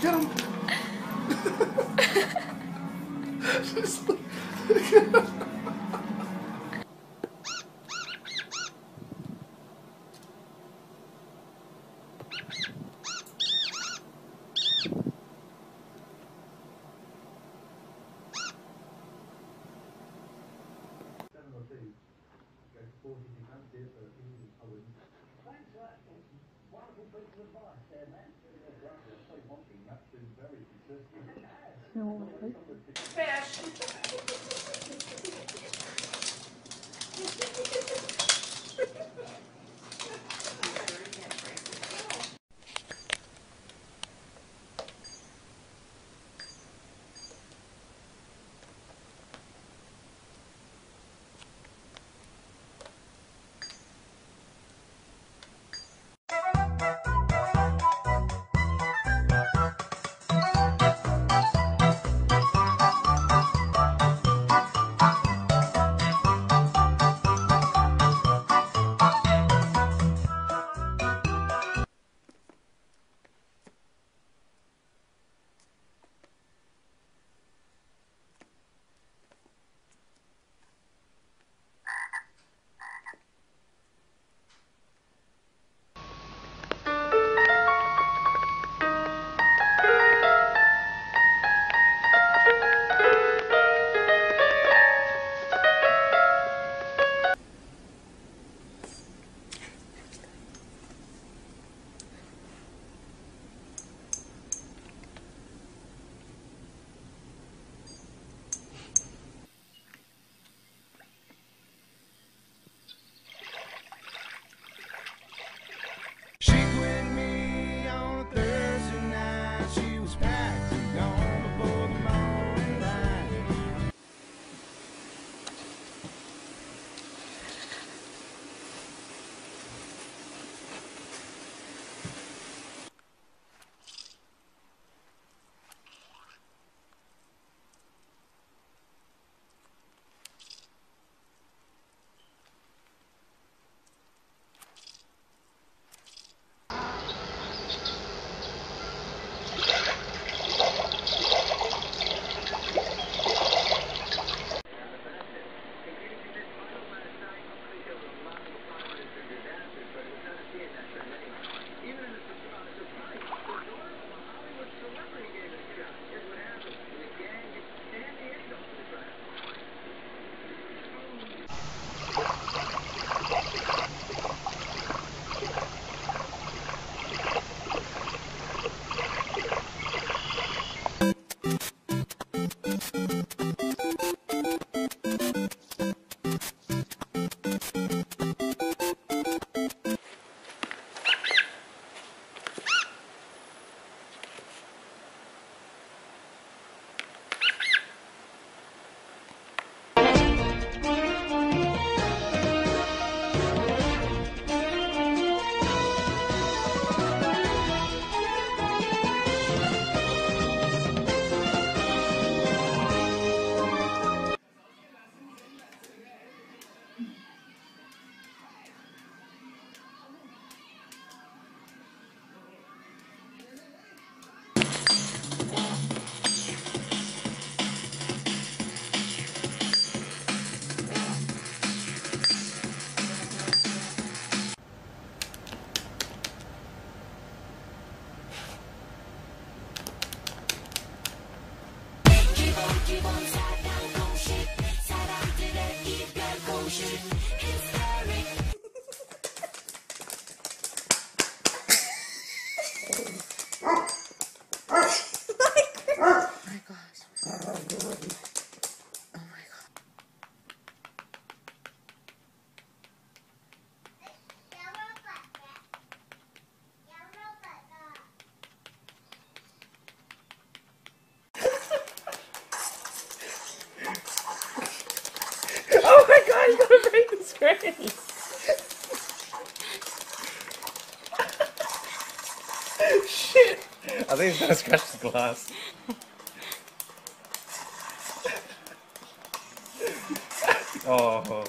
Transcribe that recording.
Get him! Thanks for watching. Wonderful piece of advice there, man. Shit! I think he's gonna scratch the glass. oh.